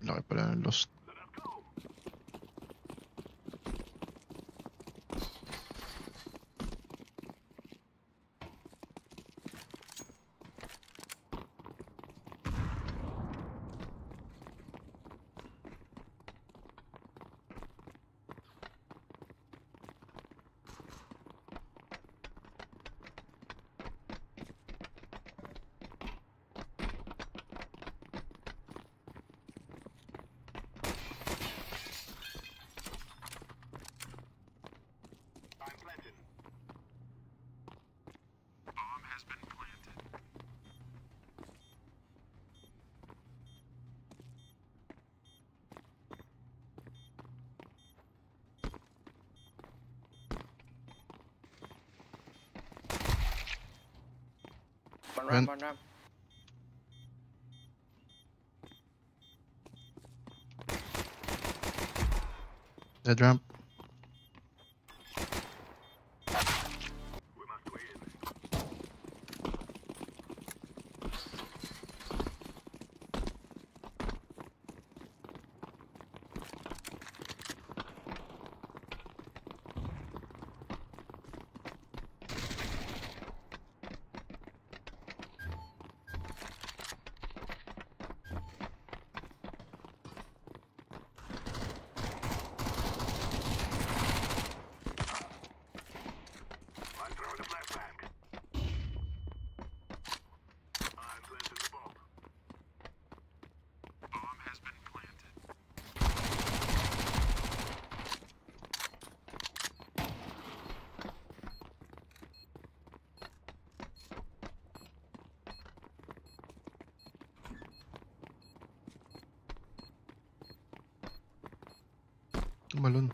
La voy a poner One Ren- ramp, one ramp. Dead ramp. Tumalon.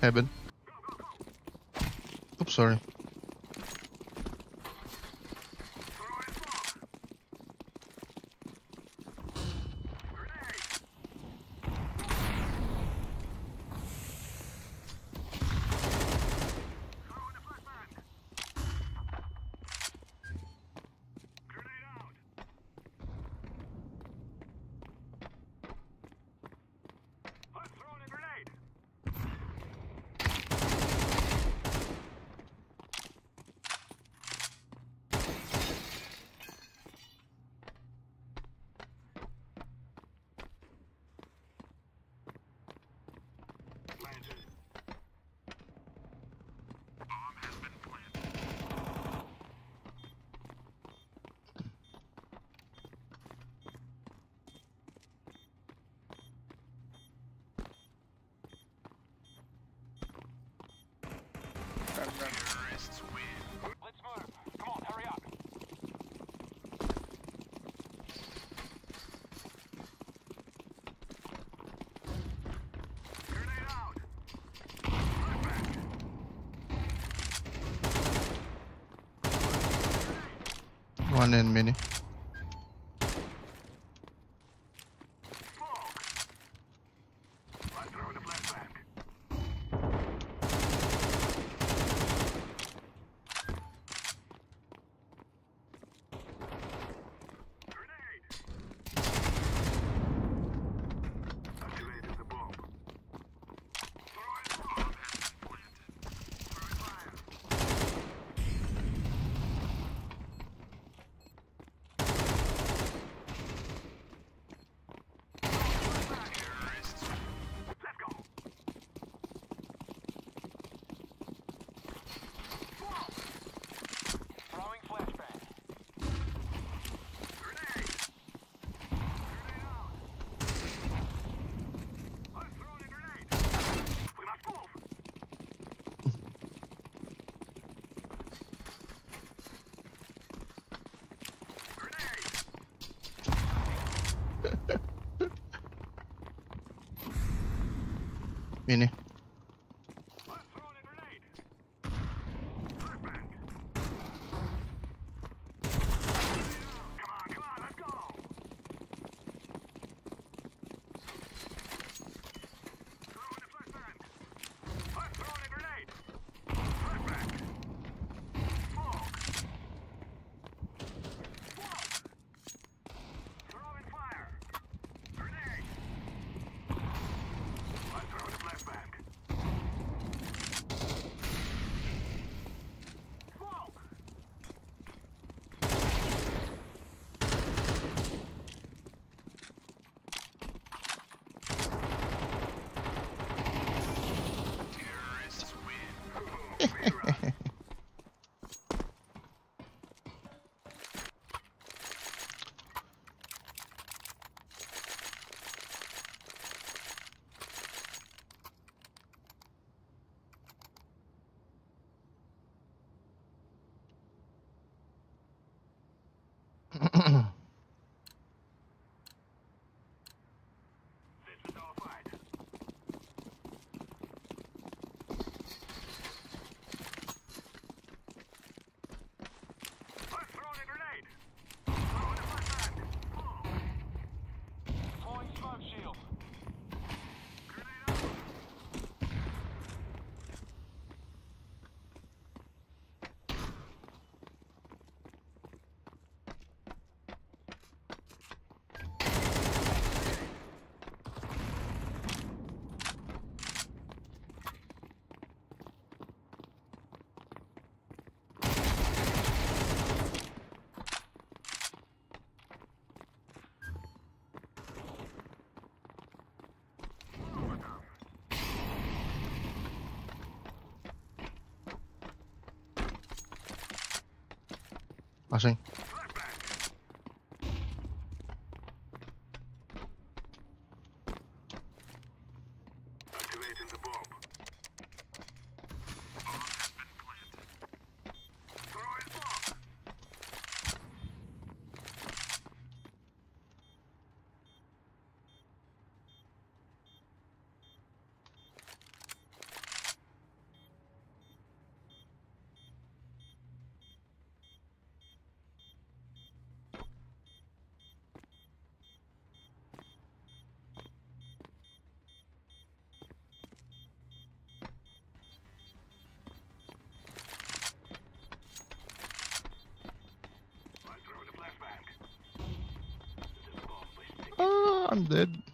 Heaven. Oops, sorry. One in mini. Mini. Así. I'm dead.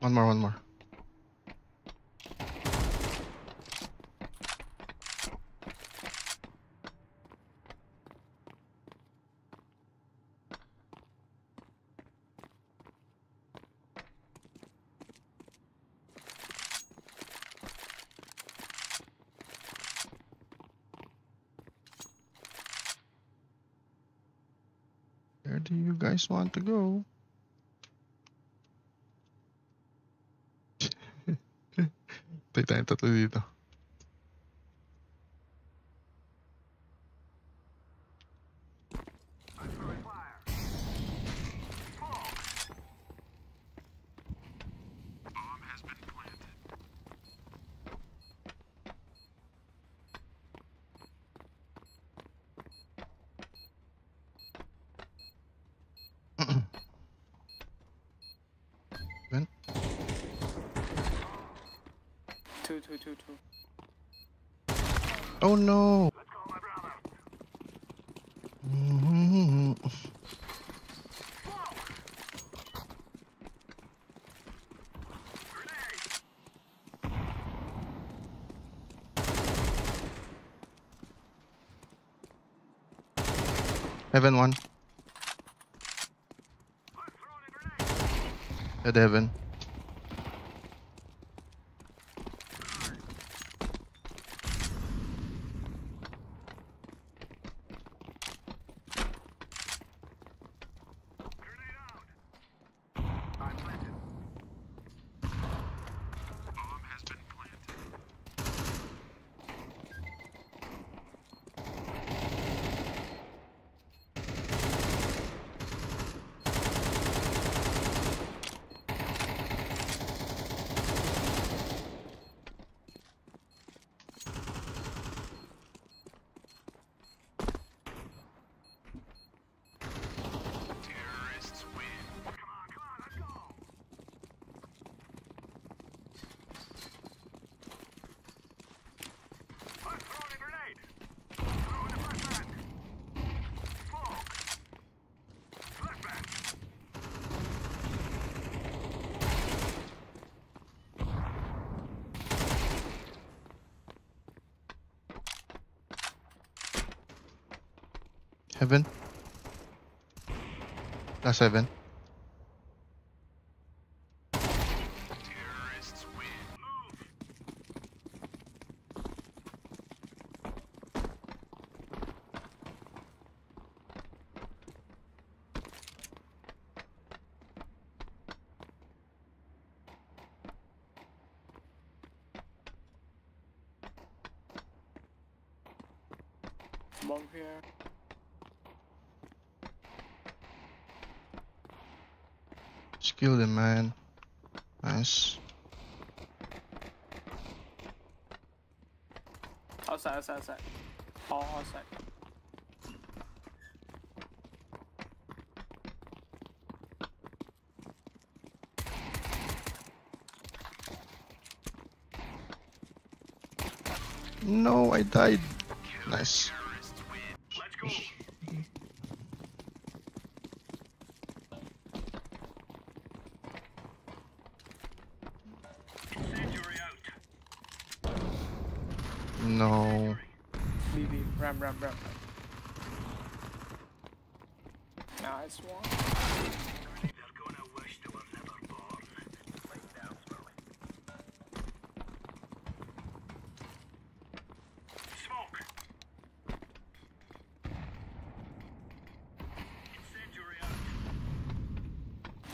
One more, one more. Where do you guys want to go? platita, platita. Two, two, two, two. Oh no! Heaven one. I'm throwing a grenade! Dead heaven. Heaven. Last heaven. Bomb here. Skill them, man. Nice. Outside, outside, outside. All outside. No, I died. Nice. No. BB, ram, ram, ram. Nice one.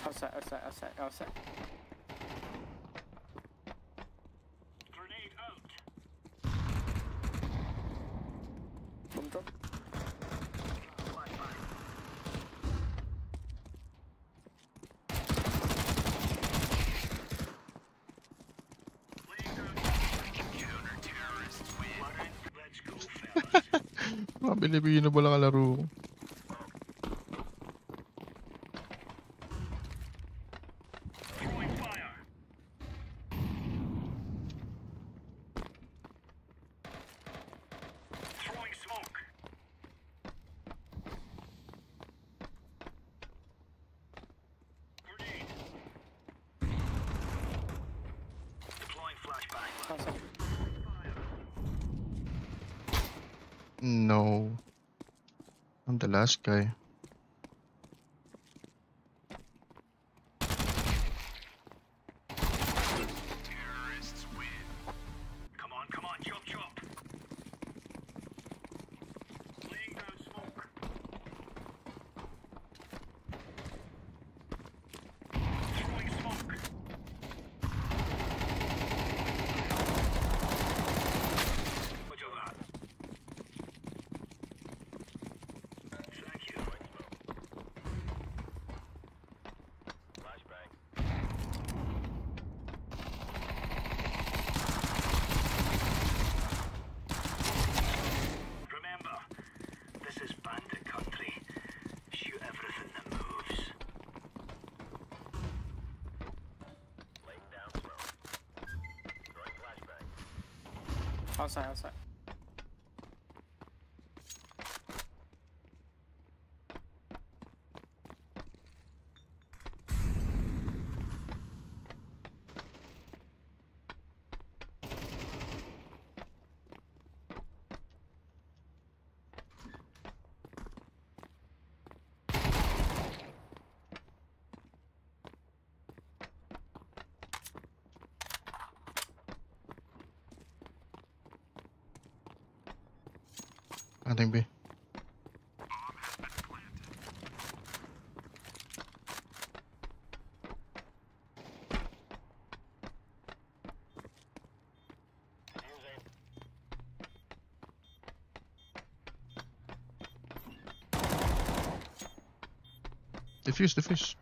Outside, outside, outside, outside. Sabi ni Bino, wala kalaro ko. No. I'm the last guy. Outside, outside. Ating B. Defuse, defuse.